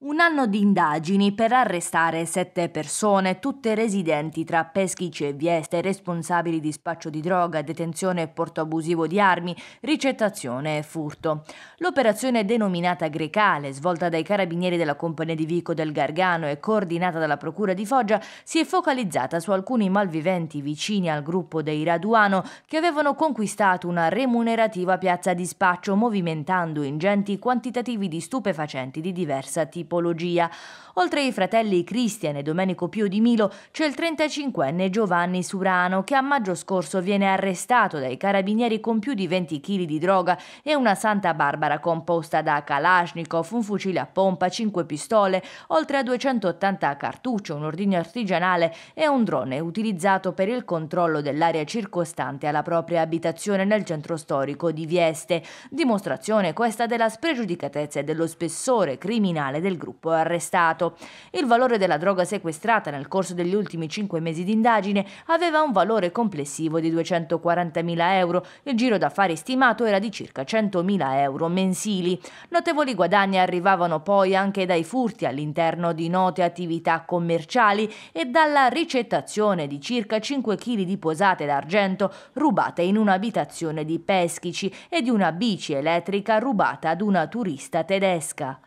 Un anno di indagini per arrestare sette persone, tutte residenti tra Peschici e Vieste, responsabili di spaccio di droga, detenzione e porto abusivo di armi, ricettazione e furto. L'operazione denominata Grecale, svolta dai carabinieri della Compagnia di Vico del Gargano e coordinata dalla Procura di Foggia, si è focalizzata su alcuni malviventi vicini al gruppo dei Raduano che avevano conquistato una remunerativa piazza di spaccio movimentando ingenti quantitativi di stupefacenti di diversa tipologia tipologia. Oltre ai fratelli Cristian e Domenico Pio di Milo c'è il 35enne Giovanni Surano che a maggio scorso viene arrestato dai carabinieri con più di 20 kg di droga e una Santa Barbara composta da Kalashnikov, un fucile a pompa, 5 pistole, oltre a 280 cartucce, un ordigno artigianale e un drone utilizzato per il controllo dell'area circostante alla propria abitazione nel centro storico di Vieste. Dimostrazione questa della spregiudicatezza e dello spessore criminale del gruppo arrestato. Il valore della droga sequestrata nel corso degli ultimi cinque mesi di indagine aveva un valore complessivo di 240.000 euro. Il giro d'affari stimato era di circa 100.000 euro mensili. Notevoli guadagni arrivavano poi anche dai furti all'interno di note attività commerciali e dalla ricettazione di circa 5 kg di posate d'argento rubate in un'abitazione di Peschici e di una bici elettrica rubata ad una turista tedesca.